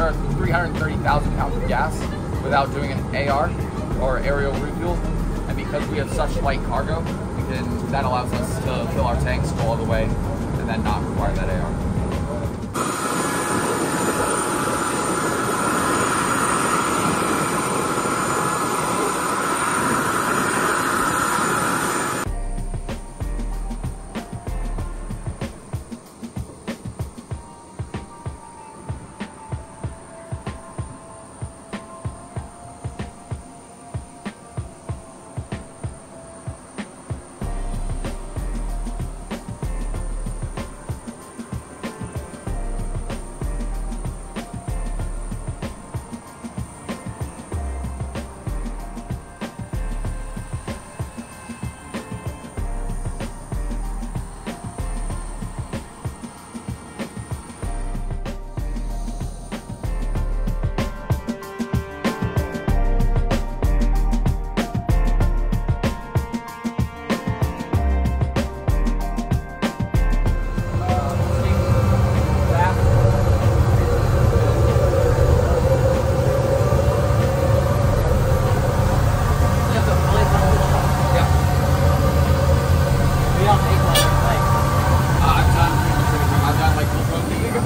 Uh, or 330,000 pounds of gas without doing an AR or aerial refuel. And because we have such light cargo, we can that allows us to fill our tanks, all the way, and then not require that AR.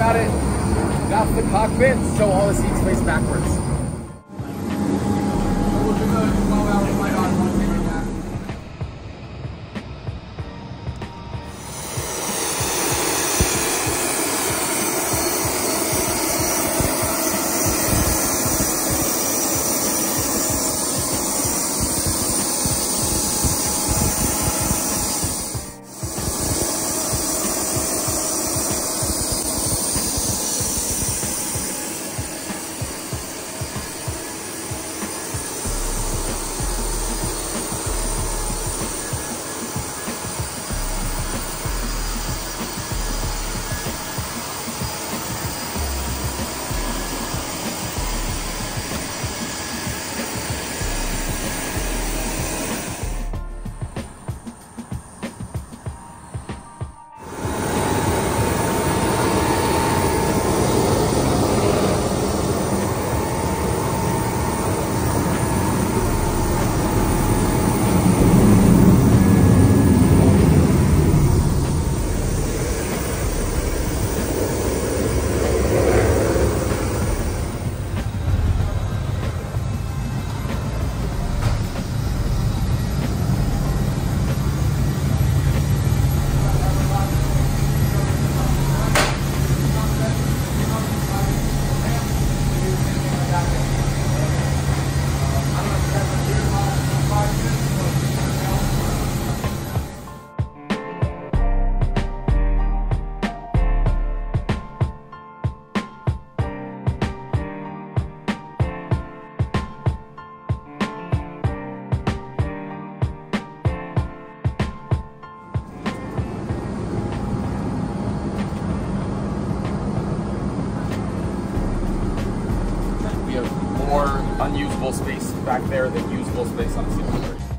About it. That's the cockpit, so all the seats face backwards. Unusable space back there than usable space on the 600.